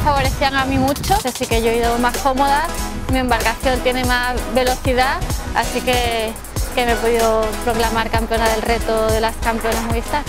favorecían a mí mucho, así que yo he ido más cómoda, mi embarcación tiene más velocidad, así que, que me he podido proclamar campeona del reto de las campeonas Movistar.